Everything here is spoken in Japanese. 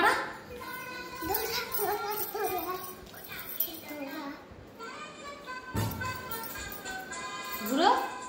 Dora? Dora, Dora, Dora. Dora. Dora?